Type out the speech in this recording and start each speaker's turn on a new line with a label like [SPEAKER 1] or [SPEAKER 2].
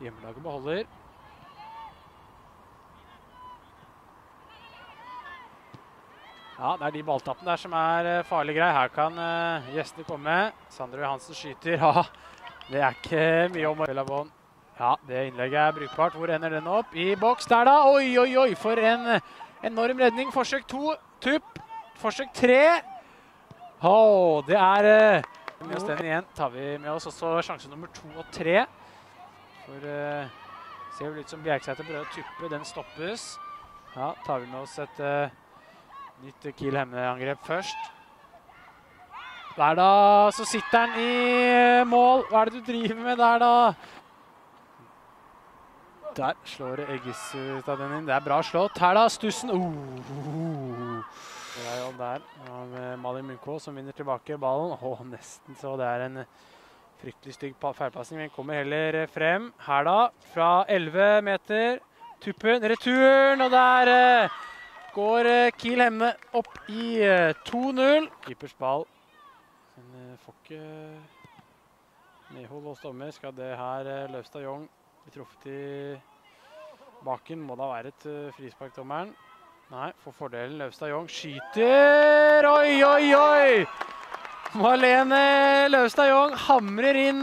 [SPEAKER 1] Hjemmelaget beholder. Ja, det er de balltappene der som er eh, farlig grei. Her kan uh, gjestene komme. Sandro Johansen skyter. Ja, det er ikke mye om å. Ja, det innlegget er brukbart. Hvor ender den opp? I boks der, da. Oi, oi, oi, for en eh, enorm redning. Forsøk to. Tupp. Forsøk tre. Å, det er Med oss den igjen tar vi med oss også sjanse nummer to og tre. For uh, ser vel ut som Bjerksæter prøver å tuppe. Den stoppes. Ja, tar vi med oss et uh, nytt Kiel Hemne-angrep først. Der, da. Så sitter han i mål. Hva er det du driver med der, da? Der slår Eggesstadion inn. Det er bra slått. Her, da. Stussen. Oh. Det er jo der av Malin Munkå som vinner tilbake ballen. Åh, nesten så det er en fryktelig stygg feilpasning. Men kommer heller frem. Her, da. Fra 11 meter. Tuppen. Returen, og der eh, går eh, Kiel Hemme opp i eh, 2-0. Keepers ball. Men får ikke medhold hos dommer. Skal det her Løvstad Young bli truffet i baken, må da være et frispark, dommeren. Nei, får fordelen. Løvstad Young skyter! Oi, oi, oi! Malene Løvstad Young hamrer inn